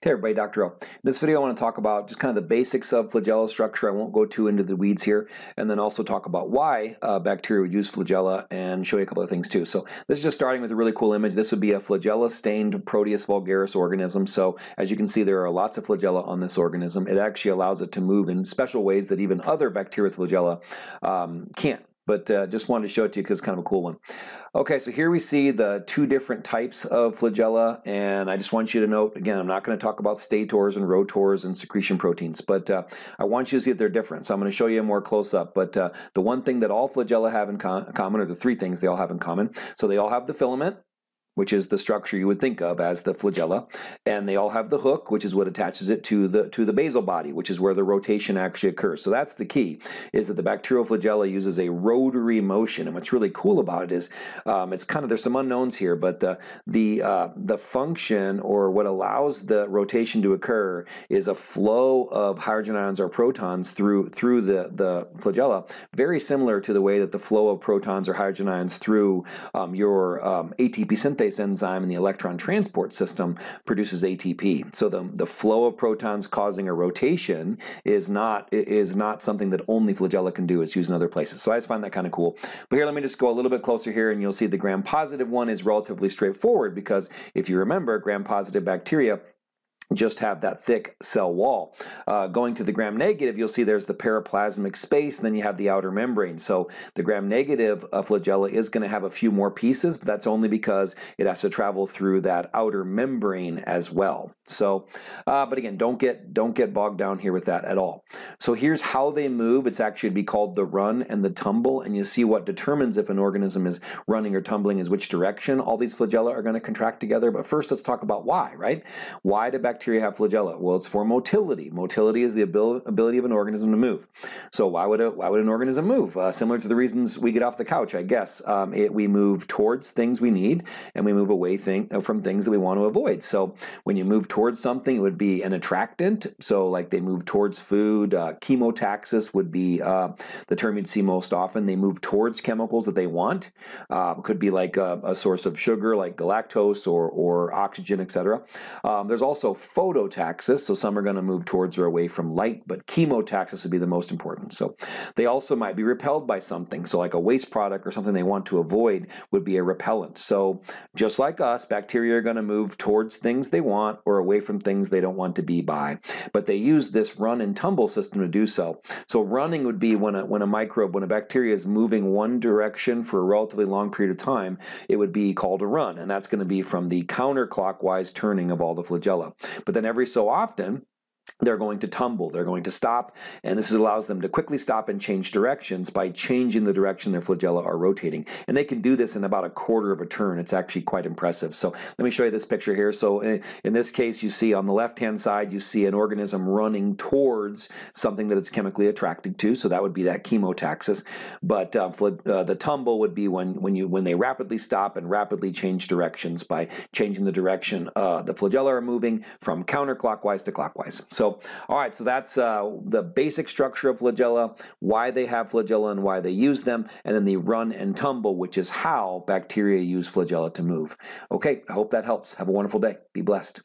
Hey everybody, Dr. O. In this video I want to talk about just kind of the basics of flagella structure. I won't go too into the weeds here. And then also talk about why uh, bacteria would use flagella and show you a couple of things too. So this is just starting with a really cool image. This would be a flagella-stained Proteus vulgaris organism. So as you can see there are lots of flagella on this organism. It actually allows it to move in special ways that even other bacteria with flagella um, can't but uh, just wanted to show it to you because it's kind of a cool one. Okay, so here we see the two different types of flagella, and I just want you to note, again, I'm not going to talk about stators and rotors and secretion proteins, but uh, I want you to see that they're different. So I'm going to show you a more close up, but uh, the one thing that all flagella have in common, or the three things they all have in common, so they all have the filament, which is the structure you would think of as the flagella, and they all have the hook, which is what attaches it to the to the basal body, which is where the rotation actually occurs. So that's the key, is that the bacterial flagella uses a rotary motion, and what's really cool about it is um, it's kind of there's some unknowns here, but the the uh, the function or what allows the rotation to occur is a flow of hydrogen ions or protons through through the the flagella, very similar to the way that the flow of protons or hydrogen ions through um, your um, ATP synthase synthase enzyme in the electron transport system produces ATP. So the, the flow of protons causing a rotation is not is not something that only flagella can do. It's used in other places. So I just find that kind of cool. But here, let me just go a little bit closer here, and you'll see the gram-positive one is relatively straightforward because if you remember, gram-positive bacteria just have that thick cell wall. Uh, going to the gram-negative, you'll see there's the periplasmic space, and then you have the outer membrane. So the gram-negative flagella is going to have a few more pieces, but that's only because it has to travel through that outer membrane as well. So, uh, but again, don't get don't get bogged down here with that at all. So here's how they move. It's actually be called the run and the tumble, and you see what determines if an organism is running or tumbling is which direction. All these flagella are going to contract together. But first, let's talk about why. Right? Why do bacteria have flagella? Well, it's for motility. Motility is the ability of an organism to move. So why would a, why would an organism move? Uh, similar to the reasons we get off the couch, I guess. Um, it, we move towards things we need, and we move away thing, from things that we want to avoid. So when you move towards something, it would be an attractant. So, like they move towards food. Uh, chemotaxis would be uh, the term you'd see most often. They move towards chemicals that they want. Uh, could be like a, a, source of sugar, like galactose or, or oxygen, etc. Um, there's also phototaxis. So, some are going to move towards or away from light, but chemotaxis would be the most important. So, they also might be repelled by something. So, like a waste product or something they want to avoid would be a repellent. So, just like us, bacteria are going to move towards things they want or away from things they don't want to be by. But they use this run and tumble system to do so. So running would be when a, when a microbe, when a bacteria is moving one direction for a relatively long period of time, it would be called a run. And that's going to be from the counterclockwise turning of all the flagella. But then every so often, they're going to tumble, they're going to stop, and this allows them to quickly stop and change directions by changing the direction their flagella are rotating. And they can do this in about a quarter of a turn. It's actually quite impressive. So let me show you this picture here. So in, in this case, you see on the left-hand side, you see an organism running towards something that it's chemically attracted to. So that would be that chemotaxis. But uh, uh, the tumble would be when, when, you, when they rapidly stop and rapidly change directions by changing the direction uh, the flagella are moving from counterclockwise to clockwise. So, all right, so that's uh, the basic structure of flagella, why they have flagella and why they use them, and then the run and tumble, which is how bacteria use flagella to move. Okay, I hope that helps. Have a wonderful day. Be blessed.